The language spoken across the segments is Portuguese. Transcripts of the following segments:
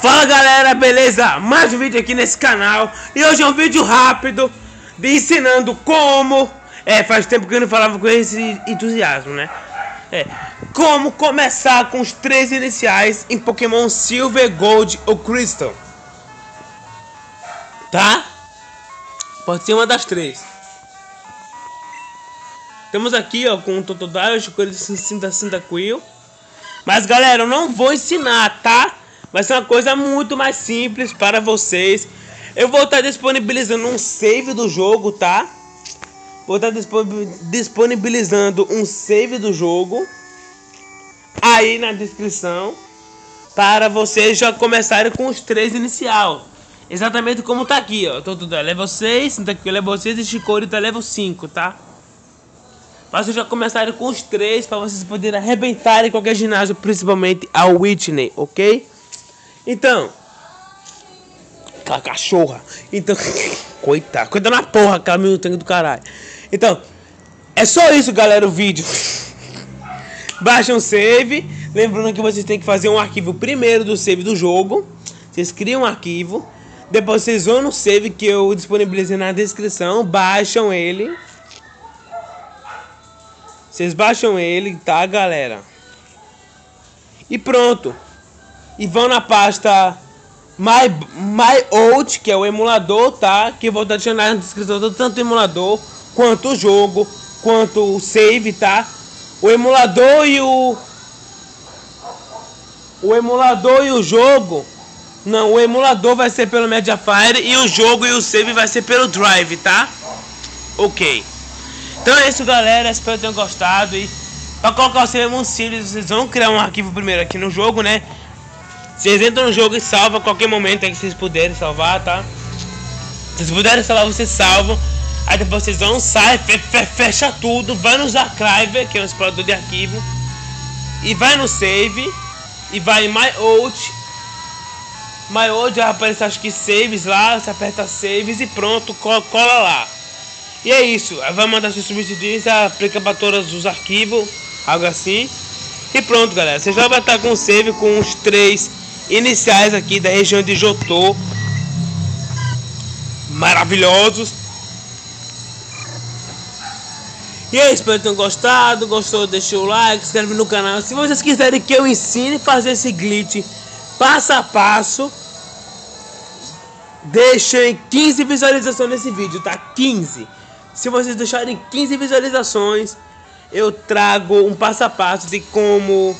Fala galera, beleza? Mais um vídeo aqui nesse canal E hoje é um vídeo rápido De ensinando como É, faz tempo que eu não falava com esse entusiasmo, né? É, como começar com os três iniciais Em Pokémon Silver, Gold ou Crystal Tá? Pode ser uma das três Temos aqui, ó, com o Totodile, Chicoria de Cinta Cinta Quill Mas galera, eu não vou ensinar, tá? Vai ser uma coisa muito mais simples para vocês. Eu vou estar disponibilizando um save do jogo, tá? Vou estar disponibilizando um save do jogo aí na descrição para vocês já começarem com os três inicial. Exatamente como tá aqui, ó. Tô tudo é level 6, tá aqui level 6 e Chicory tá level 5, tá? Para vocês já começarem com os três para vocês poderem arrebentar em qualquer ginásio, principalmente a Whitney, ok? Então. Aquela cachorra. Então. Coitado. Cuida na porra, aquela tanque do caralho. Então. É só isso, galera, o vídeo. Baixa um save. Lembrando que vocês têm que fazer um arquivo primeiro do save do jogo. Vocês criam um arquivo. Depois vocês vão no save que eu disponibilizei na descrição. Baixam ele. Vocês baixam ele, tá, galera? E pronto e vão na pasta My, My Old, que é o emulador, tá? Que eu vou adicionar na descrição tanto o emulador quanto o jogo, quanto o save, tá? O emulador e o o emulador e o jogo não, o emulador vai ser pelo Mediafire e o jogo e o save vai ser pelo Drive, tá? Ok. Então é isso, galera. Espero que tenham gostado. E para colocar o muito simples. Vocês vão criar um arquivo primeiro aqui no jogo, né? Vocês entram no jogo e salvam a qualquer momento que vocês puderem salvar, tá? Se vocês puderem salvar, vocês salvam. Aí depois vocês vão, sai, fecha tudo, vai nos archive, que é um explorador de arquivo. E vai no save. E vai em My Old. My Old vai aparecer acho que saves lá. Você aperta saves e pronto, cola lá. E é isso. Vai mandar seus substituir, aplica para todos os arquivos. Algo assim. E pronto, galera. Você já vai estar com o save com os três iniciais aqui da região de Jotô. Maravilhosos. E aí, espero que tenham gostado. Gostou? Deixa o like, se inscreve no canal. Se vocês quiserem que eu ensine a fazer esse glitch passo a passo, deixem 15 visualizações nesse vídeo, tá? 15. Se vocês deixarem 15 visualizações, eu trago um passo a passo de como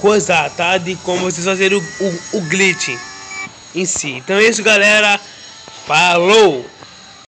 coisa, tá? De como vocês fazerem o, o, o glitch em si. Então é isso, galera. Falou!